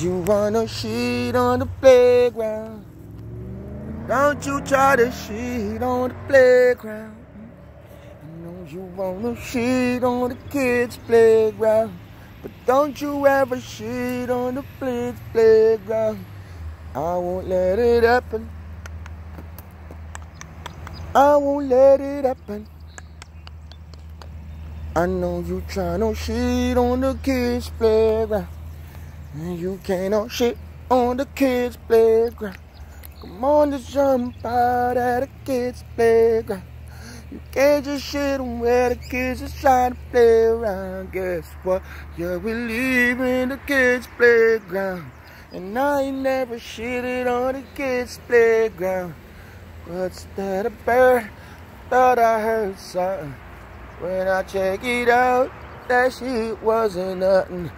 You wanna shit on the playground. Don't you try to shit on the playground. I know you wanna shit on the kids' playground. But don't you ever shit on the kids' playground. I won't let it happen. I won't let it happen. I know you try tryna shit on the kids' playground. And you can't no shit on the kids' playground. Come on, just jump out at the kids' playground. You can't just shit on where the kids is trying to play around. Guess what? Yeah, we live in the kids' playground. And I ain't never shitted on the kids' playground. What's that a bird? Thought I heard something. When I check it out, that shit wasn't nothing.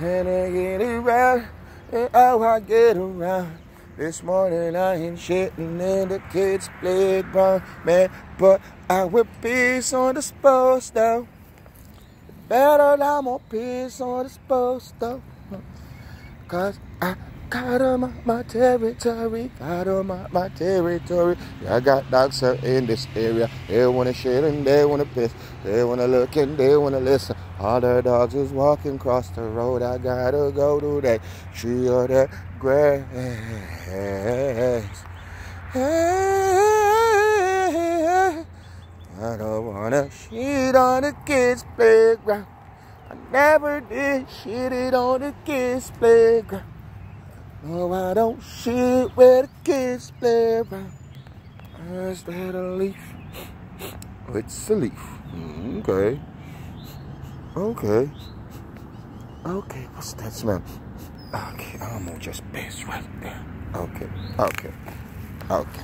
And I get around, and how I get around. This morning I ain't shitting in the kids' playground, man. But I will piss on the sports though. Better I'm gonna piss on the sports though. Cause I got on my, my territory, got on my, my territory. Yeah, I got dogs in this area. They wanna shit and they wanna piss. They wanna look and they wanna listen. All the dogs is walking across the road. I gotta go to that tree or that grass. I don't wanna shit on the kids' playground. I never did shit it on the kids' playground. No, I don't shit where the kids play around. Is that a leaf? It's a leaf. Mm, okay. Okay. Okay, what's that smell? Okay, I'm gonna just piss right there. Okay, okay, okay.